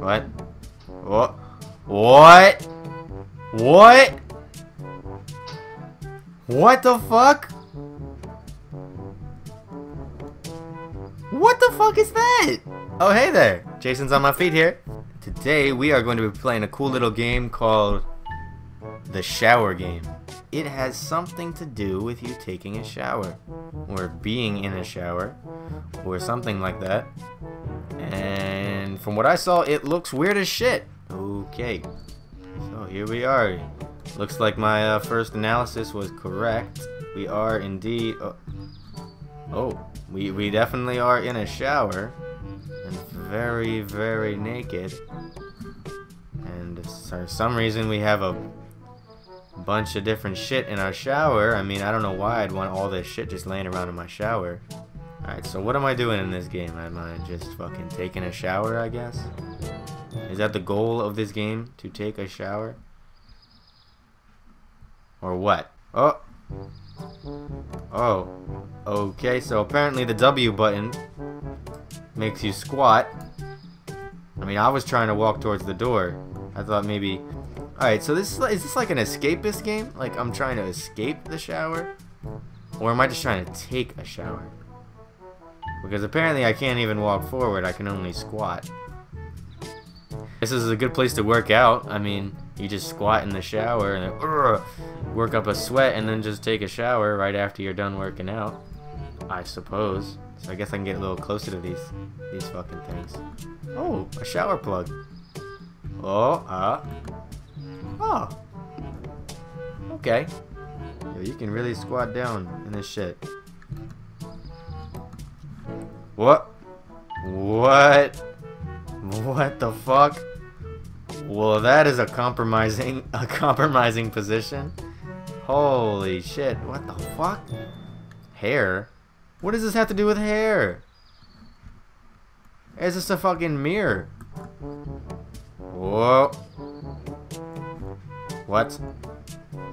What? What? What? What? The fuck? What the fuck is that? Oh, hey there. Jason's on my feet here. Today, we are going to be playing a cool little game called the shower game. It has something to do with you taking a shower, or being in a shower, or something like that. From what I saw, it looks weird as shit. Okay, so here we are. Looks like my uh, first analysis was correct. We are indeed... Oh, oh we, we definitely are in a shower. And very, very naked. And for some reason we have a bunch of different shit in our shower. I mean, I don't know why I'd want all this shit just laying around in my shower. Alright, so what am I doing in this game? Am I just fucking taking a shower, I guess? Is that the goal of this game? To take a shower? Or what? Oh! Oh. Okay, so apparently the W button makes you squat. I mean, I was trying to walk towards the door. I thought maybe... Alright, so this is, is this like an escapist game? Like I'm trying to escape the shower? Or am I just trying to take a shower? Because apparently I can't even walk forward, I can only squat. This is a good place to work out. I mean, you just squat in the shower and work up a sweat and then just take a shower right after you're done working out. I suppose. So I guess I can get a little closer to these these fucking things. Oh, a shower plug. Oh, ah. Uh. Oh. Okay. Yo, you can really squat down in this shit. What? What? What the fuck? Well, that is a compromising, a compromising position. Holy shit, what the fuck? Hair? What does this have to do with hair? Is this a fucking mirror? Whoa. What?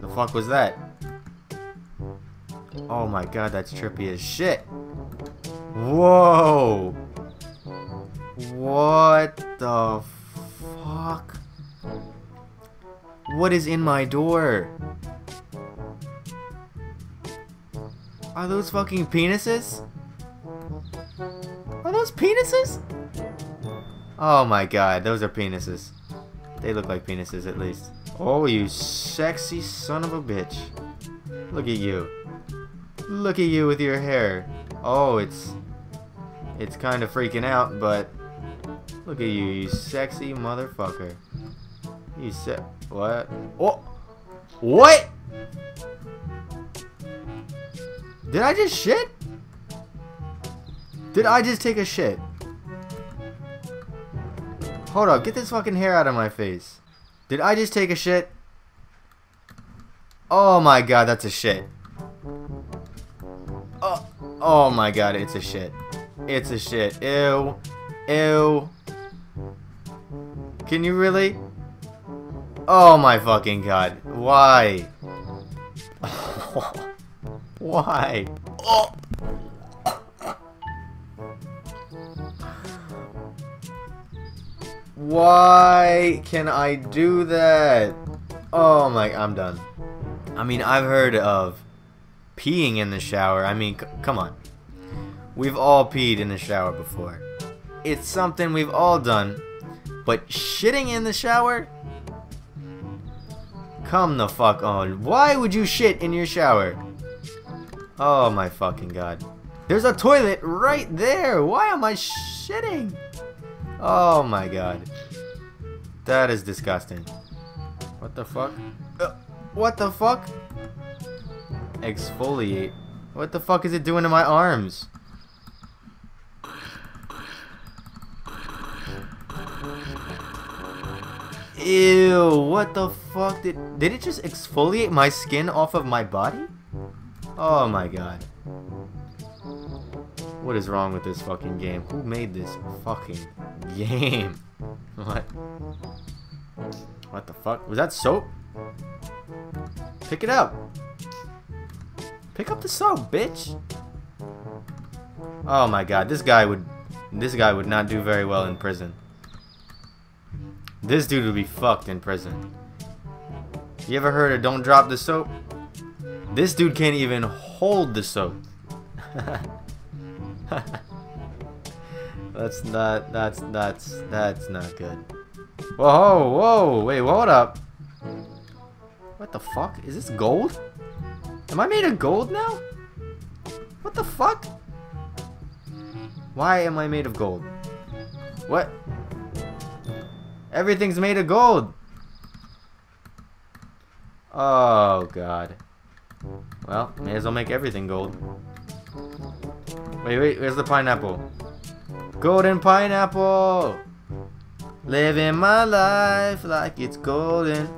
The fuck was that? Oh my god, that's trippy as shit. Whoa! What the fuck? What is in my door? Are those fucking penises? Are those penises? Oh my god, those are penises. They look like penises at least. Oh, you sexy son of a bitch. Look at you. Look at you with your hair. Oh, it's it's kind of freaking out, but look at you, you sexy motherfucker. You said what? Oh, what? Did I just shit? Did I just take a shit? Hold up, get this fucking hair out of my face. Did I just take a shit? Oh my god, that's a shit. Oh, oh my god, it's a shit. It's a shit. Ew. Ew. Can you really? Oh my fucking god. Why? Why? Oh. Why can I do that? Oh my, I'm done. I mean, I've heard of peeing in the shower. I mean, come on. We've all peed in the shower before. It's something we've all done. But shitting in the shower? Come the fuck on. Why would you shit in your shower? Oh my fucking god. There's a toilet right there. Why am I shitting? Oh my god. That is disgusting. What the fuck? Uh, what the fuck? Exfoliate. What the fuck is it doing to my arms? Ew, what the fuck did did it just exfoliate my skin off of my body? Oh my god. What is wrong with this fucking game? Who made this fucking game? What? What the fuck? Was that soap? Pick it up. Pick up the soap, bitch. Oh my god, this guy would this guy would not do very well in prison. This dude would be fucked in prison. You ever heard of don't drop the soap? This dude can't even hold the soap. that's not, that's, that's, that's not good. Whoa, whoa, wait, what up. What the fuck? Is this gold? Am I made of gold now? What the fuck? Why am I made of gold? What? Everything's made of gold. Oh, God. Well, may as well make everything gold. Wait, wait, where's the pineapple? Golden pineapple! Living my life like it's golden.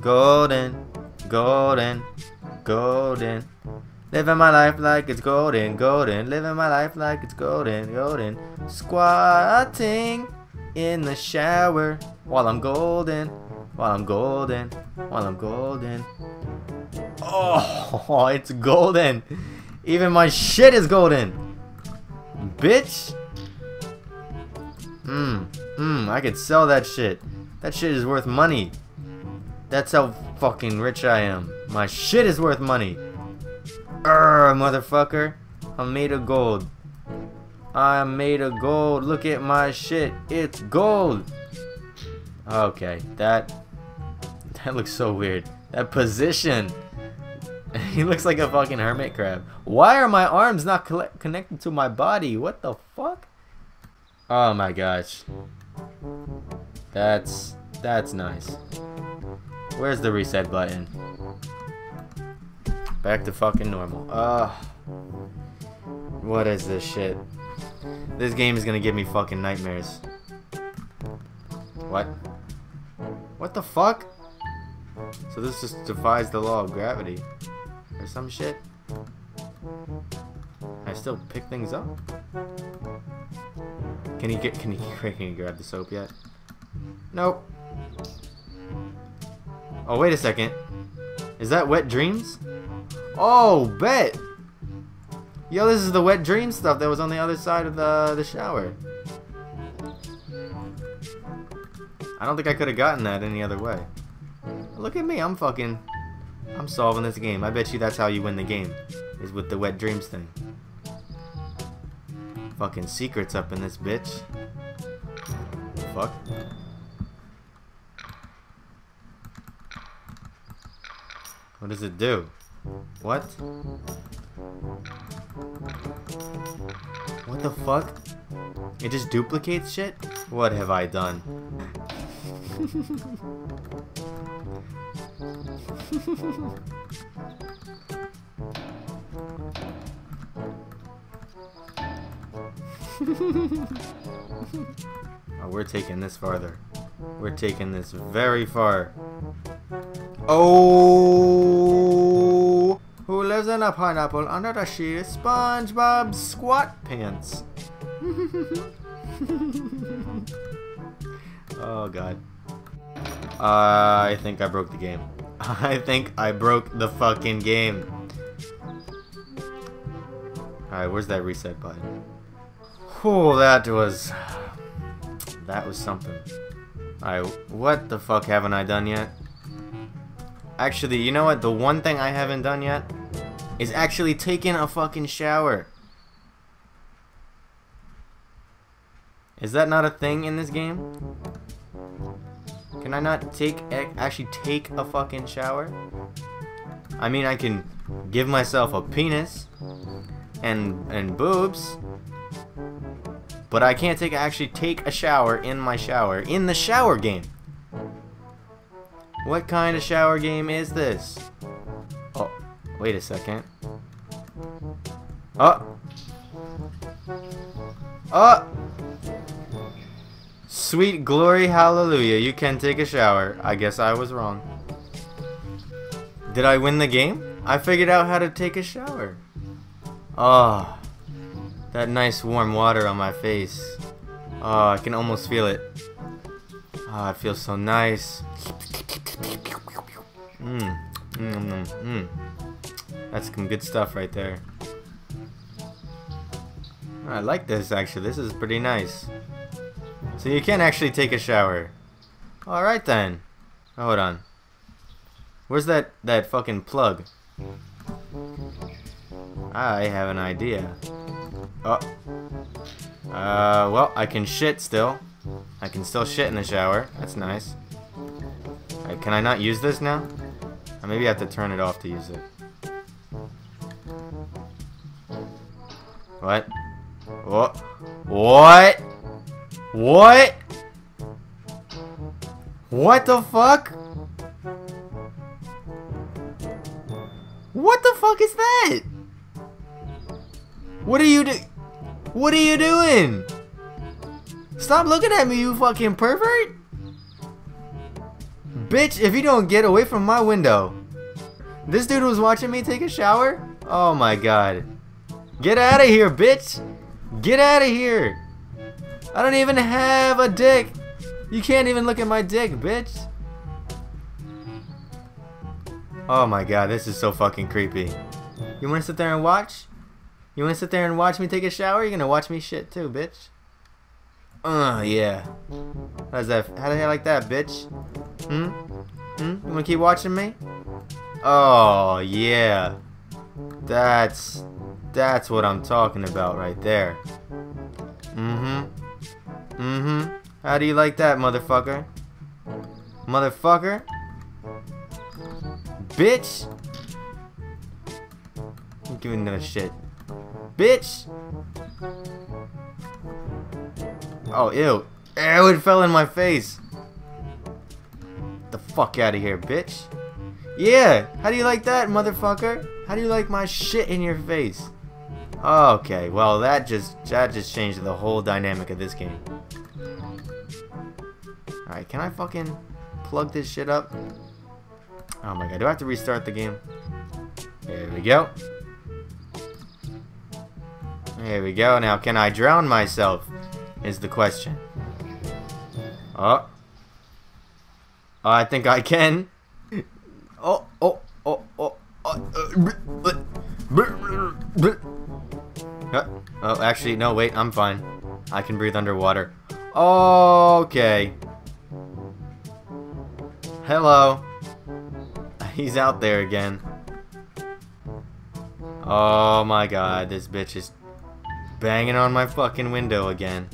Golden, golden, golden. Living my life like it's golden, golden. Living my life like it's golden, golden. Squatting in the shower while I'm golden, while I'm golden, while I'm golden. Oh, it's golden. Even my shit is golden. Bitch. Mmm, mmm, I could sell that shit. That shit is worth money. That's how fucking rich I am. My shit is worth money. Urgh, motherfucker. I'm made of gold. I'm made of gold. Look at my shit. It's gold. Okay, that that looks so weird. That position. he looks like a fucking hermit crab. Why are my arms not connected to my body? What the fuck? Oh my gosh. That's that's nice. Where's the reset button? Back to fucking normal. Ugh. What is this shit? This game is gonna give me fucking nightmares. What? What the fuck? So this just defies the law of gravity. Or some shit? I still pick things up? Can you get can you can you grab the soap yet? Nope. Oh wait a second. Is that wet dreams? Oh bet! Yo, this is the wet dream stuff that was on the other side of the the shower. I don't think I could have gotten that any other way. Look at me, I'm fucking... I'm solving this game. I bet you that's how you win the game. Is with the wet dreams thing. Fucking secrets up in this bitch. Fuck. What does it do? What? What the fuck? It just duplicates shit? What have I done? Oh, we're taking this farther. We're taking this very far. Oh! Who lives in a pineapple under the sheet? SpongeBob Squat Pants. oh god. I think I broke the game. I think I broke the fucking game. Alright, where's that reset button? Oh, that was... That was something. Alright, what the fuck haven't I done yet? Actually, you know what? The one thing I haven't done yet is actually taking a fucking shower. Is that not a thing in this game? Can I not take actually take a fucking shower? I mean, I can give myself a penis and and boobs, but I can't take actually take a shower in my shower in the shower game. What kind of shower game is this? Oh, wait a second. Oh. Oh. Sweet glory hallelujah, you can take a shower. I guess I was wrong. Did I win the game? I figured out how to take a shower. Oh, that nice warm water on my face. Oh, I can almost feel it. Oh, it feels so nice. Mmm. Mmm, mmm, That's some good stuff right there. I like this actually. This is pretty nice. So you can't actually take a shower. Alright then. Hold on. Where's that, that fucking plug? I have an idea. Oh. Uh, well, I can shit still. I can still shit in the shower. That's nice. Right, can I not use this now? Or maybe I have to turn it off to use it. What? What? What? What? What the fuck? What the fuck is that? What are you do? What are you doing? Stop looking at me, you fucking pervert! Bitch, if you don't get away from my window. This dude was watching me take a shower? Oh my god. Get out of here, bitch! Get out of here! I don't even have a dick! You can't even look at my dick, bitch! Oh my god, this is so fucking creepy. You wanna sit there and watch? You wanna sit there and watch me take a shower? You're gonna watch me shit too, bitch. Uh, yeah. How's that? How do you like that, bitch? Hmm? Hmm? You wanna keep watching me? Oh, yeah. That's... That's what I'm talking about right there. How do you like that, motherfucker? Motherfucker? Bitch! I'm giving that a shit. Bitch! Oh, ew. Ew, it fell in my face. The fuck out of here, bitch. Yeah, how do you like that, motherfucker? How do you like my shit in your face? Okay, well that just that just changed the whole dynamic of this game. Alright, can I fucking plug this shit up? Oh my god, do I have to restart the game? There we go. There we go. Now, can I drown myself? Is the question. Oh. oh I think I can. Oh, oh, oh, oh. oh. Uh, oh, actually, no, wait, I'm fine. I can breathe underwater. Okay. Hello. He's out there again. Oh my god, this bitch is banging on my fucking window again.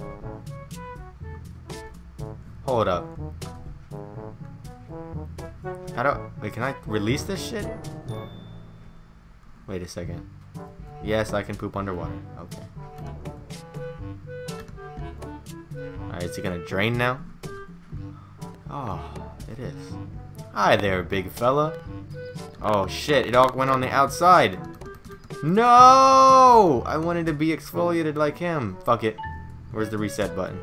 Hold up. How do... Wait, can I release this shit? Wait a second. Yes, I can poop underwater. Okay. Alright, is it gonna drain now? Oh, it is. Hi there, big fella. Oh shit, it all went on the outside. No! I wanted to be exfoliated like him. Fuck it. Where's the reset button?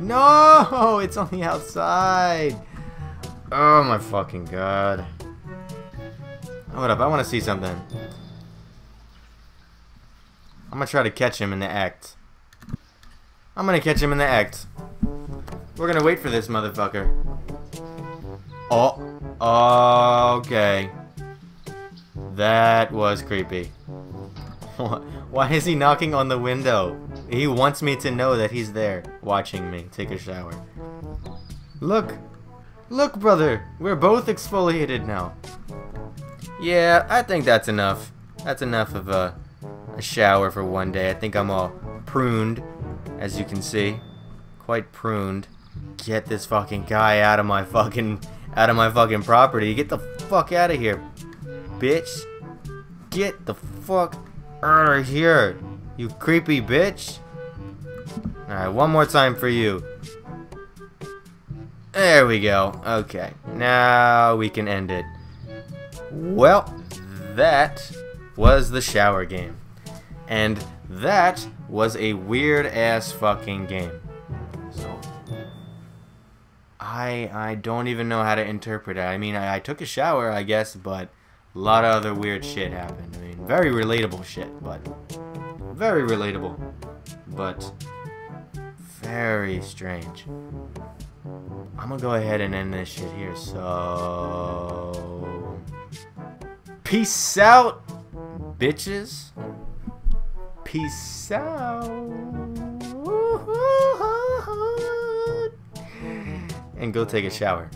No! It's on the outside. Oh my fucking god. Hold up, I want to see something. I'm gonna try to catch him in the act. I'm gonna catch him in the act. We're gonna wait for this motherfucker. Oh, okay. That was creepy. Why is he knocking on the window? He wants me to know that he's there, watching me take a shower. Look! Look, brother! We're both exfoliated now. Yeah, I think that's enough. That's enough of a, a shower for one day. I think I'm all pruned, as you can see. Quite pruned. Get this fucking guy out of my fucking out of my fucking property. Get the fuck out of here, bitch. Get the fuck out of here, you creepy bitch. Alright, one more time for you. There we go. Okay, now we can end it. Well, that was the shower game. And that was a weird ass fucking game. I I don't even know how to interpret it. I mean, I, I took a shower, I guess, but a lot of other weird shit happened. I mean, very relatable shit, but very relatable, but very strange. I'm gonna go ahead and end this shit here. So, peace out, bitches. Peace out. And go take a shower.